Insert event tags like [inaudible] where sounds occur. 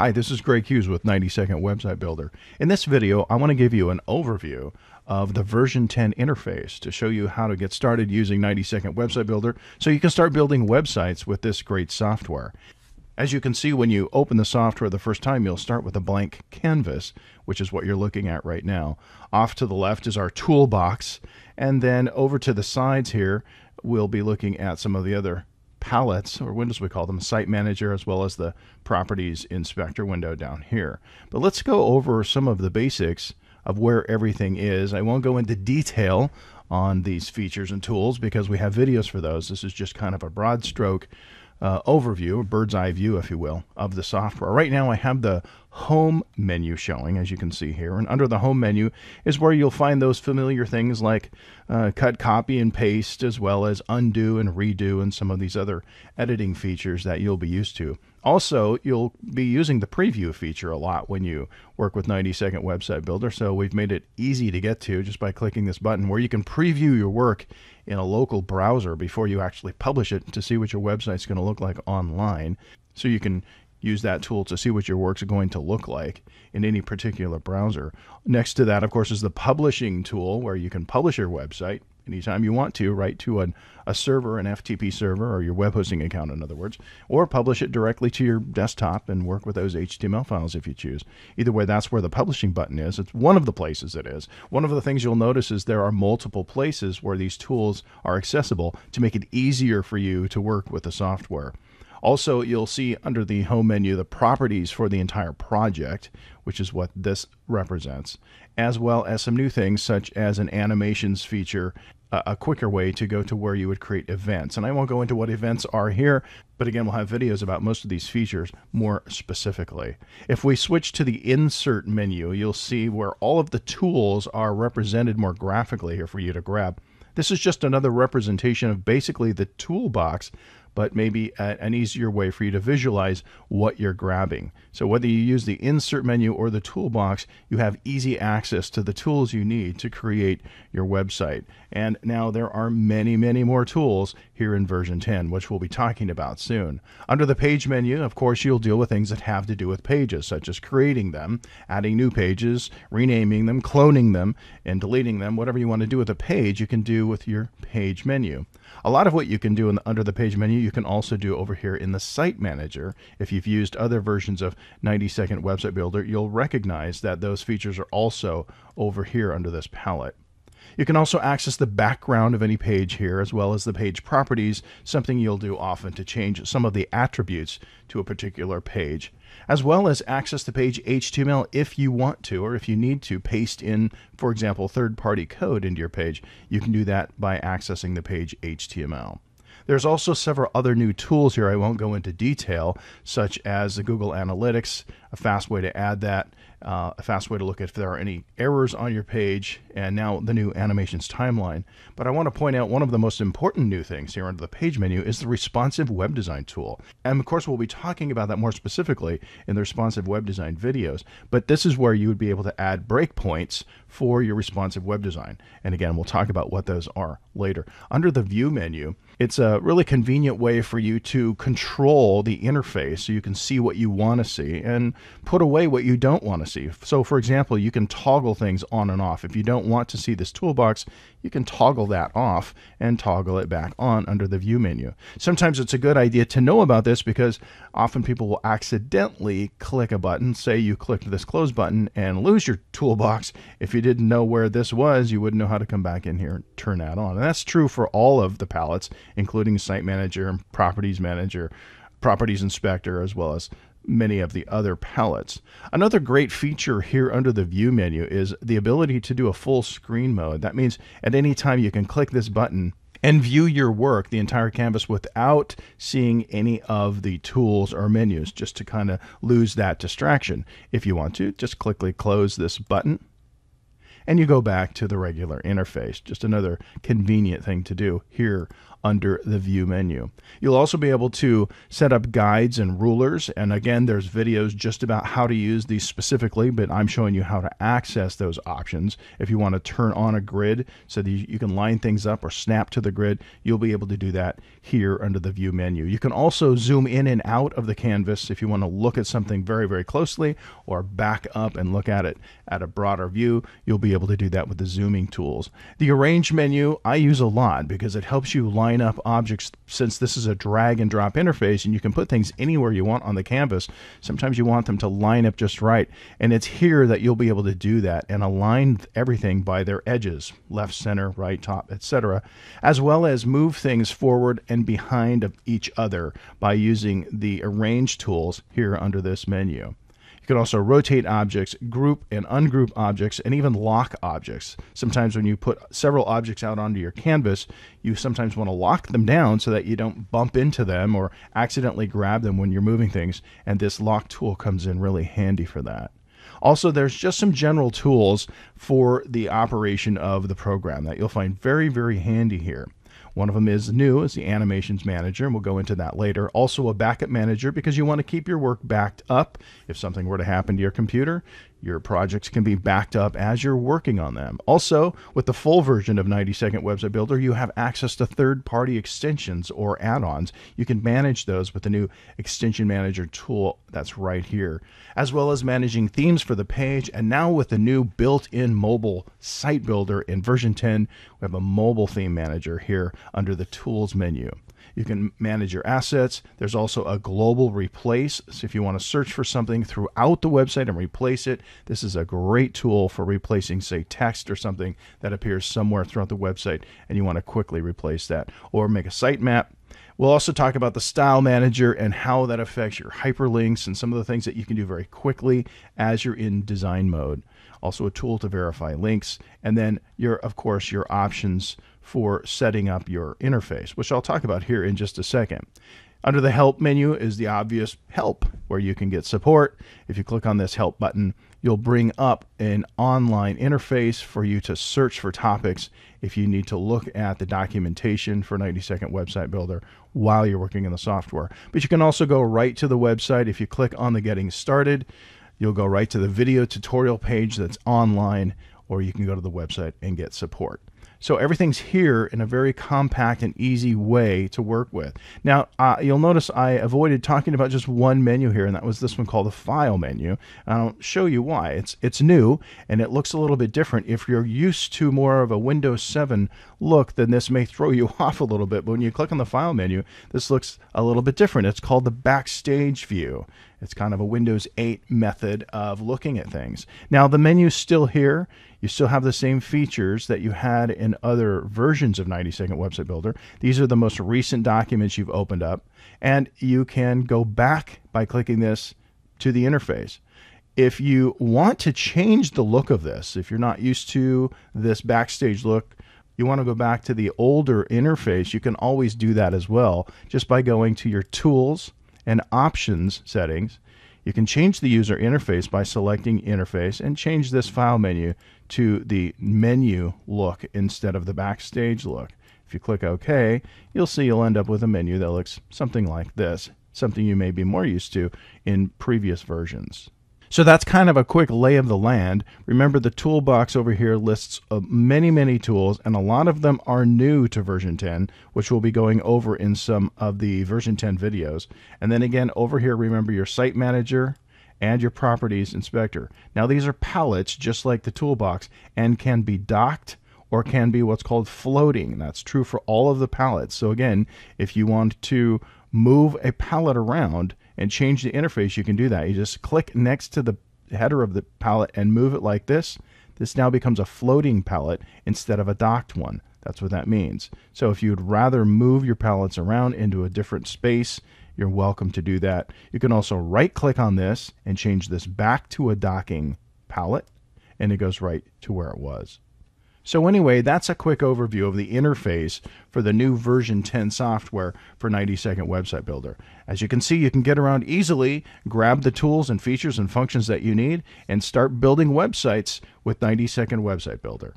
Hi, this is Greg Hughes with 90 Second Website Builder. In this video, I want to give you an overview of the version 10 interface to show you how to get started using 90 Second Website Builder so you can start building websites with this great software. As you can see, when you open the software the first time, you'll start with a blank canvas, which is what you're looking at right now. Off to the left is our toolbox, and then over to the sides here, we'll be looking at some of the other palettes or windows we call them site manager as well as the properties inspector window down here. But let's go over some of the basics of where everything is. I won't go into detail on these features and tools because we have videos for those. This is just kind of a broad stroke uh, overview, a bird's eye view, if you will, of the software. Right now, I have the home menu showing, as you can see here. And under the home menu is where you'll find those familiar things like uh, cut, copy, and paste, as well as undo and redo, and some of these other editing features that you'll be used to. Also, you'll be using the preview feature a lot when you work with 90 Second Website Builder. So we've made it easy to get to just by clicking this button where you can preview your work in a local browser before you actually publish it to see what your website's going to look like online. So you can use that tool to see what your work's going to look like in any particular browser. Next to that, of course, is the publishing tool where you can publish your website anytime you want to, right to an, a server, an FTP server, or your web hosting account, in other words, or publish it directly to your desktop and work with those HTML files if you choose. Either way, that's where the publishing button is. It's one of the places it is. One of the things you'll notice is there are multiple places where these tools are accessible to make it easier for you to work with the software. Also, you'll see under the home menu the properties for the entire project, which is what this represents, as well as some new things such as an animations feature a quicker way to go to where you would create events. And I won't go into what events are here, but again, we'll have videos about most of these features more specifically. If we switch to the insert menu, you'll see where all of the tools are represented more graphically here for you to grab. This is just another representation of basically the toolbox but maybe an easier way for you to visualize what you're grabbing. So, whether you use the insert menu or the toolbox, you have easy access to the tools you need to create your website. And now there are many, many more tools here in version 10, which we'll be talking about soon. Under the page menu, of course, you'll deal with things that have to do with pages, such as creating them, adding new pages, renaming them, cloning them, and deleting them. Whatever you want to do with a page, you can do with your page menu. A lot of what you can do in the, under the page menu, you can also do over here in the Site Manager. If you've used other versions of 90 Second Website Builder, you'll recognize that those features are also over here under this palette. You can also access the background of any page here, as well as the page properties, something you'll do often to change some of the attributes to a particular page, as well as access the page HTML if you want to, or if you need to paste in, for example, third party code into your page. You can do that by accessing the page HTML. There's also several other new tools here I won't go into detail, such as the Google Analytics, a fast way to add that, uh, a fast way to look at if there are any errors on your page, and now the new animations timeline. But I want to point out one of the most important new things here under the page menu is the responsive web design tool. And of course, we'll be talking about that more specifically in the responsive web design videos. But this is where you would be able to add breakpoints for your responsive web design. And again, we'll talk about what those are later. Under the view menu, it's a really convenient way for you to control the interface so you can see what you want to see and put away what you don't want to see. So, for example, you can toggle things on and off. If you don't want to see this toolbox, you can toggle that off and toggle it back on under the view menu. Sometimes it's a good idea to know about this because often people will accidentally click a button. Say you clicked this close button and lose your toolbox. If you didn't know where this was, you wouldn't know how to come back in here and turn that on. And that's true for all of the palettes, including Site Manager and Properties Manager, Properties Inspector, as well as many of the other palettes. Another great feature here under the view menu is the ability to do a full screen mode. That means at any time you can click this button and view your work, the entire canvas, without seeing any of the tools or menus, just to kind of lose that distraction. If you want to, just quickly close this button and you go back to the regular interface. Just another convenient thing to do here under the view menu. You'll also be able to set up guides and rulers. And again, there's videos just about how to use these specifically, but I'm showing you how to access those options. If you want to turn on a grid so that you can line things up or snap to the grid, you'll be able to do that here under the view menu. You can also zoom in and out of the canvas if you want to look at something very, very closely or back up and look at it at a broader view. You'll be able to do that with the zooming tools. The arrange menu I use a lot because it helps you line up objects since this is a drag and drop interface and you can put things anywhere you want on the canvas. Sometimes you want them to line up just right. And it's here that you'll be able to do that and align everything by their edges, left, center, right, top, etc., as well as move things forward and behind of each other by using the arrange tools here under this menu can also rotate objects, group and ungroup objects, and even lock objects. Sometimes when you put several objects out onto your canvas, you sometimes want to lock them down so that you don't bump into them or accidentally grab them when you're moving things. And this lock tool comes in really handy for that. Also, there's just some general tools for the operation of the program that you'll find very, very handy here. One of them is new, is the animations manager, and we'll go into that later. Also, a backup manager because you want to keep your work backed up. If something were to happen to your computer, your projects can be backed up as you're working on them. Also, with the full version of 90 Second Website Builder, you have access to third party extensions or add ons. You can manage those with the new Extension Manager tool that's right here, as well as managing themes for the page. And now, with the new built in mobile site builder in version 10, we have a mobile theme manager here under the Tools menu. You can manage your assets. There's also a global replace. So if you want to search for something throughout the website and replace it, this is a great tool for replacing, say, text or something that appears somewhere throughout the website and you want to quickly replace that. Or make a sitemap. We'll also talk about the style manager and how that affects your hyperlinks and some of the things that you can do very quickly as you're in design mode. Also, a tool to verify links, and then your, of course, your options for setting up your interface, which I'll talk about here in just a second. Under the help menu is the obvious help where you can get support. If you click on this help button, you'll bring up an online interface for you to search for topics if you need to look at the documentation for 90 Second Website Builder while you're working in the software. But you can also go right to the website. If you click on the Getting Started, you'll go right to the video tutorial page that's online, or you can go to the website and get support. So everything's here in a very compact and easy way to work with. Now, uh, you'll notice I avoided talking about just one menu here, and that was this one called the File menu. And I'll show you why. It's it's new and it looks a little bit different. If you're used to more of a Windows 7 look, then this may throw you [laughs] off a little bit. But when you click on the File menu, this looks a little bit different. It's called the Backstage view. It's kind of a Windows 8 method of looking at things. Now, the menu's still here. You still have the same features that you had in other versions of 90 Second Website Builder. These are the most recent documents you've opened up, and you can go back by clicking this to the interface. If you want to change the look of this, if you're not used to this backstage look, you want to go back to the older interface, you can always do that as well just by going to your tools and options settings. You can change the user interface by selecting interface and change this file menu to the menu look instead of the backstage look. If you click OK, you'll see you'll end up with a menu that looks something like this, something you may be more used to in previous versions. So that's kind of a quick lay of the land. Remember, the toolbox over here lists uh, many, many tools, and a lot of them are new to version 10, which we'll be going over in some of the version 10 videos. And then again, over here, remember your site manager and your properties inspector. Now, these are palettes, just like the toolbox, and can be docked or can be what's called floating. That's true for all of the palettes. So again, if you want to move a palette around, and change the interface, you can do that. You just click next to the header of the palette and move it like this. This now becomes a floating palette instead of a docked one. That's what that means. So if you'd rather move your palettes around into a different space, you're welcome to do that. You can also right click on this and change this back to a docking palette and it goes right to where it was. So, anyway, that's a quick overview of the interface for the new version 10 software for 90 Second Website Builder. As you can see, you can get around easily, grab the tools and features and functions that you need, and start building websites with 90 Second Website Builder.